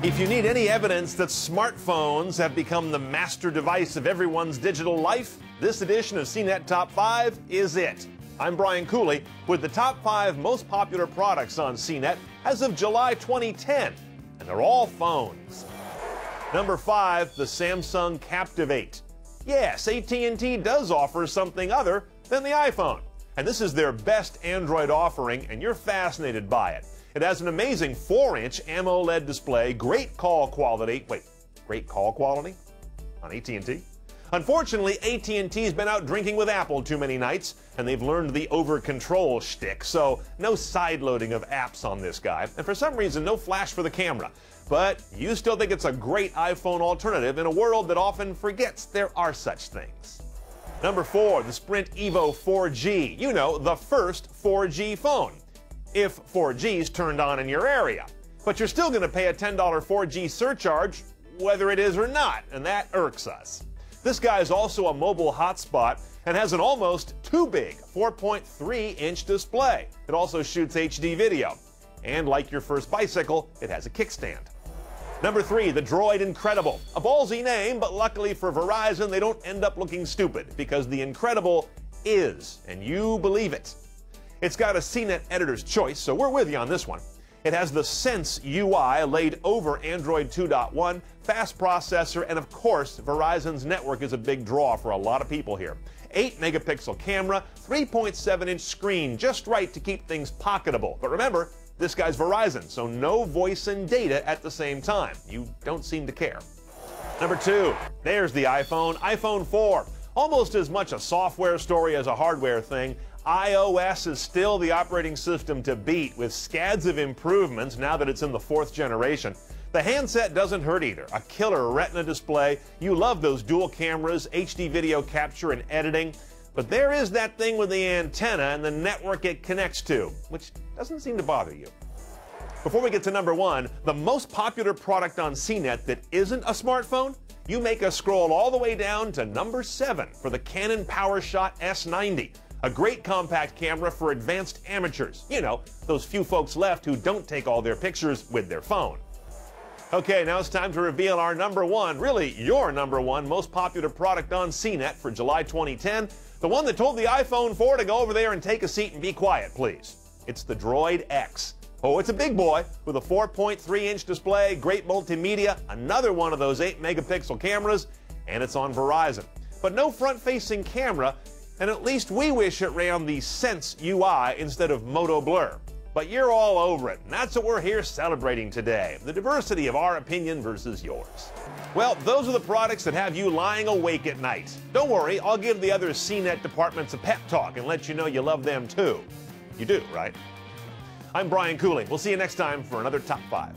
If you need any evidence that smartphones have become the master device of everyone's digital life, this edition of CNET Top 5 is it. I'm Brian Cooley with the top five most popular products on CNET as of July 2010, and they're all phones. Number five, the Samsung Captivate. Yes, AT&T does offer something other than the iPhone, and this is their best Android offering, and you're fascinated by it. It has an amazing 4-inch AMOLED display, great call quality. Wait, great call quality on AT&T? Unfortunately, AT&T's been out drinking with Apple too many nights, and they've learned the over-control shtick, so no side-loading of apps on this guy, and for some reason, no flash for the camera. But you still think it's a great iPhone alternative in a world that often forgets there are such things. Number 4, the Sprint Evo 4G. You know, the first 4G phone if 4G is turned on in your area. But you're still going to pay a $10 4G surcharge, whether it is or not, and that irks us. This guy is also a mobile hotspot and has an almost too big 4.3 inch display. It also shoots HD video. And like your first bicycle, it has a kickstand. Number three, the Droid Incredible. A ballsy name, but luckily for Verizon, they don't end up looking stupid because the Incredible is, and you believe it. It's got a CNET editor's choice, so we're with you on this one. It has the Sense UI laid over Android 2.1, fast processor, and of course, Verizon's network is a big draw for a lot of people here. 8 megapixel camera, 3.7 inch screen, just right to keep things pocketable. But remember, this guy's Verizon, so no voice and data at the same time. You don't seem to care. Number two, there's the iPhone, iPhone 4. Almost as much a software story as a hardware thing, iOS is still the operating system to beat with scads of improvements now that it's in the fourth generation. The handset doesn't hurt either. A killer retina display. You love those dual cameras, HD video capture and editing. But there is that thing with the antenna and the network it connects to, which doesn't seem to bother you. Before we get to number one, the most popular product on CNET that isn't a smartphone, you make us scroll all the way down to number seven for the Canon PowerShot S90 a great compact camera for advanced amateurs. You know, those few folks left who don't take all their pictures with their phone. Okay, now it's time to reveal our number one, really your number one most popular product on CNET for July 2010. The one that told the iPhone 4 to go over there and take a seat and be quiet, please. It's the Droid X. Oh, it's a big boy with a 4.3 inch display, great multimedia, another one of those 8 megapixel cameras, and it's on Verizon. But no front facing camera, and at least we wish it ran the Sense UI instead of Moto Blur. But you're all over it, and that's what we're here celebrating today the diversity of our opinion versus yours. Well, those are the products that have you lying awake at night. Don't worry, I'll give the other CNET departments a pep talk and let you know you love them too. You do, right? I'm Brian Cooley. We'll see you next time for another Top 5.